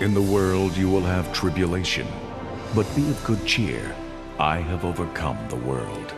In the world you will have tribulation, but be of good cheer. I have overcome the world.